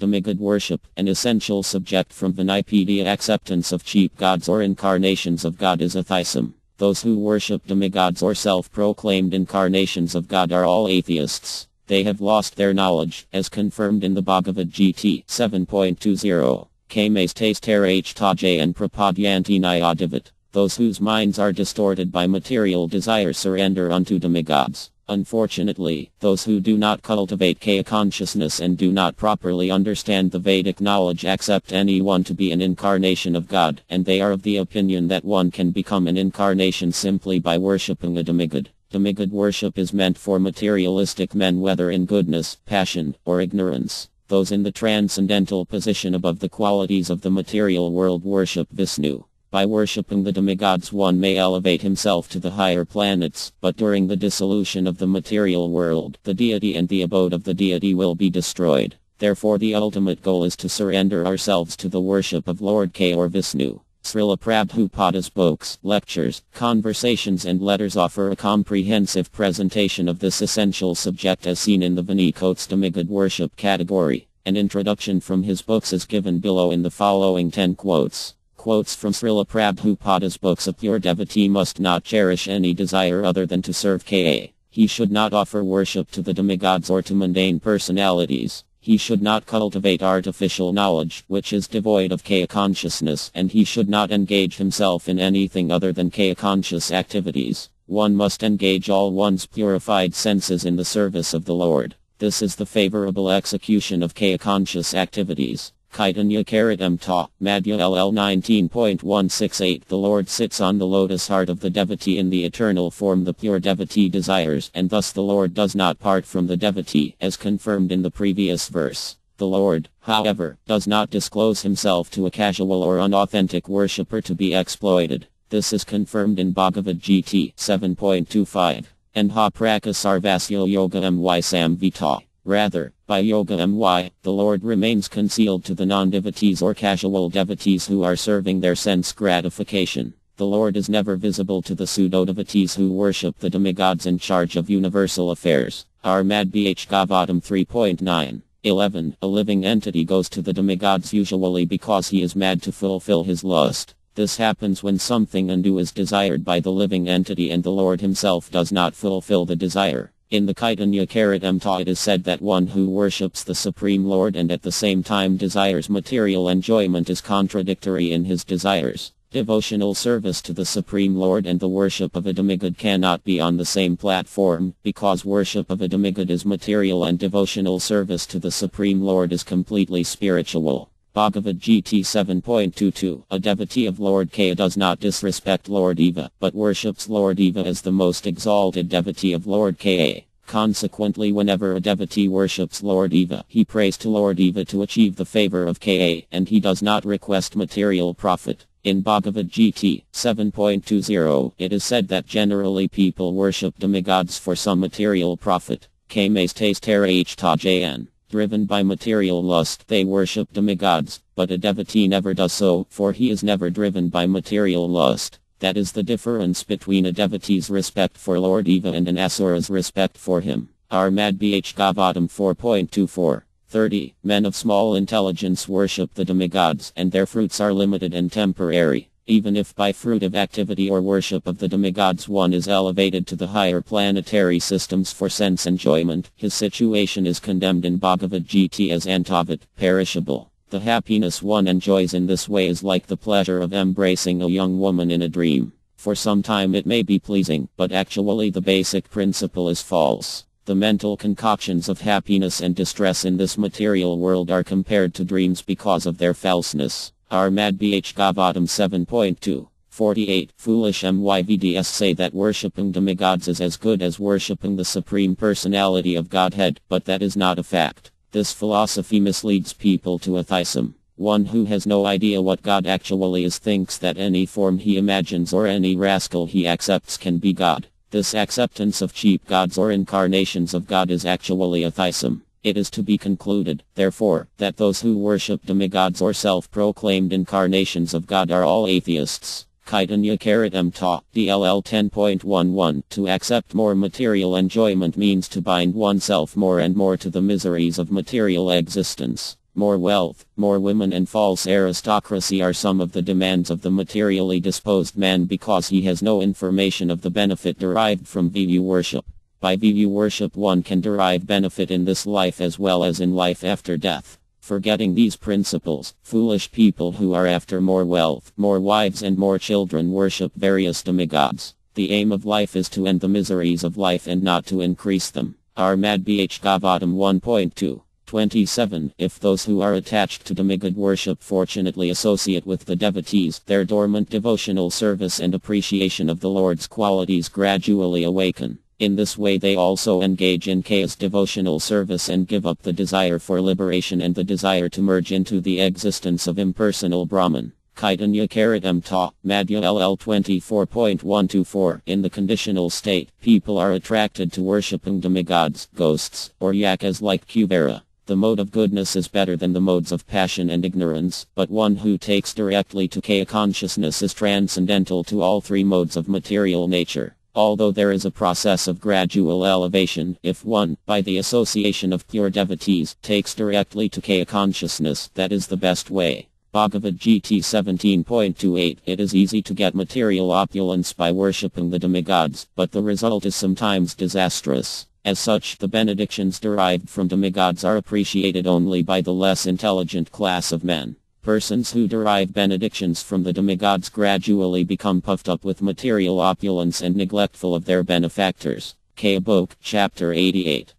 Demigod worship, an essential subject from the Vanipedia acceptance of cheap gods or incarnations of God is atheism. Those who worship demigods or self-proclaimed incarnations of God are all atheists. They have lost their knowledge, as confirmed in the Bhagavad Gita 7.20. Kames taster h taje and prapadyanti nyadivat. Those whose minds are distorted by material desire surrender unto demigods. Unfortunately, those who do not cultivate Kaya consciousness and do not properly understand the Vedic knowledge accept anyone to be an incarnation of God, and they are of the opinion that one can become an incarnation simply by worshipping a demigod. Demigod worship is meant for materialistic men whether in goodness, passion, or ignorance. Those in the transcendental position above the qualities of the material world worship Vishnu. By worshipping the demigods one may elevate himself to the higher planets, but during the dissolution of the material world, the deity and the abode of the deity will be destroyed. Therefore the ultimate goal is to surrender ourselves to the worship of Lord K or Vishnu. Srila Prabhupada's books, lectures, conversations and letters offer a comprehensive presentation of this essential subject as seen in the Vaniquotes demigod worship category. An introduction from his books is given below in the following 10 quotes. Quotes from Srila Prabhupada's books A pure devotee must not cherish any desire other than to serve Ka. He should not offer worship to the demigods or to mundane personalities. He should not cultivate artificial knowledge, which is devoid of Kaya consciousness, and he should not engage himself in anything other than Kaya conscious activities. One must engage all one's purified senses in the service of the Lord. This is the favorable execution of Kaya conscious activities. Kaitanya Karatam Ta, Madhya LL 19.168 The Lord sits on the lotus heart of the devotee in the eternal form the pure devotee desires, and thus the Lord does not part from the devotee, as confirmed in the previous verse. The Lord, however, does not disclose himself to a casual or unauthentic worshipper to be exploited. This is confirmed in Bhagavad Gita 7.25. And ha prakasarvasya yoga my samvita. Rather, by yoga my, the Lord remains concealed to the non-devotees or casual devotees who are serving their sense gratification. The Lord is never visible to the pseudo-devotees who worship the demigods in charge of universal affairs. Armad Bh Gavatam 3.9 11. A living entity goes to the demigods usually because he is mad to fulfill his lust. This happens when something undue is desired by the living entity and the Lord himself does not fulfill the desire. In the Kaitanya Karitamta it is said that one who worships the Supreme Lord and at the same time desires material enjoyment is contradictory in his desires. Devotional service to the Supreme Lord and the worship of a demigod cannot be on the same platform, because worship of a demigod is material and devotional service to the Supreme Lord is completely spiritual. Bhagavad GT 7.22 A devotee of Lord Kaya does not disrespect Lord Eva, but worships Lord Eva as the most exalted devotee of Lord Kaya. Consequently whenever a devotee worships Lord Eva, he prays to Lord Eva to achieve the favor of Ka, and he does not request material profit. In Bhagavad GT 7.20, it is said that generally people worship demigods for some material profit. Kames taste h tajan. Driven by material lust, they worship demigods, but a devotee never does so, for he is never driven by material lust. That is the difference between a devotee's respect for Lord Eva and an asura's respect for him. Armad Bh Gavatam 4.24 30. Men of small intelligence worship the demigods, and their fruits are limited and temporary. Even if by fruit of activity or worship of the demigods one is elevated to the higher planetary systems for sense enjoyment, his situation is condemned in Bhagavad Gita as antavat, perishable. The happiness one enjoys in this way is like the pleasure of embracing a young woman in a dream. For some time it may be pleasing, but actually the basic principle is false. The mental concoctions of happiness and distress in this material world are compared to dreams because of their falseness. Armad Bh Gavatam 7.2. 48. Foolish MYVDS say that worshipping demigods is as good as worshipping the Supreme Personality of Godhead, but that is not a fact. This philosophy misleads people to atheism. One who has no idea what God actually is thinks that any form he imagines or any rascal he accepts can be God. This acceptance of cheap gods or incarnations of God is actually atheism. It is to be concluded, therefore, that those who worship demigods or self-proclaimed incarnations of God are all atheists. Kaitanya Karatam Ta, DLL 10.11 To accept more material enjoyment means to bind oneself more and more to the miseries of material existence. more wealth, more women and false aristocracy are some of the demands of the materially disposed man because he has no information of the benefit derived from VU worship. By VU worship one can derive benefit in this life as well as in life after death. Forgetting these principles, foolish people who are after more wealth, more wives and more children worship various demigods. The aim of life is to end the miseries of life and not to increase them. Armad BH Gavatam 1.2 27. If those who are attached to demigod worship fortunately associate with the devotees, their dormant devotional service and appreciation of the Lord's qualities gradually awaken. In this way they also engage in chaos devotional service and give up the desire for liberation and the desire to merge into the existence of impersonal Brahman. Kaitanya Karatam Ta, Madhya LL 24.124 In the conditional state, people are attracted to worshipping demigods, ghosts, or yakas like Kubera. The mode of goodness is better than the modes of passion and ignorance, but one who takes directly to Kaya consciousness is transcendental to all three modes of material nature. Although there is a process of gradual elevation, if one, by the association of pure devotees, takes directly to Kaya consciousness, that is the best way. Bhagavad GT 17.28 It is easy to get material opulence by worshipping the demigods, but the result is sometimes disastrous. As such, the benedictions derived from demigods are appreciated only by the less intelligent class of men. Persons who derive benedictions from the demigods gradually become puffed up with material opulence and neglectful of their benefactors. K. Book, Chapter 88.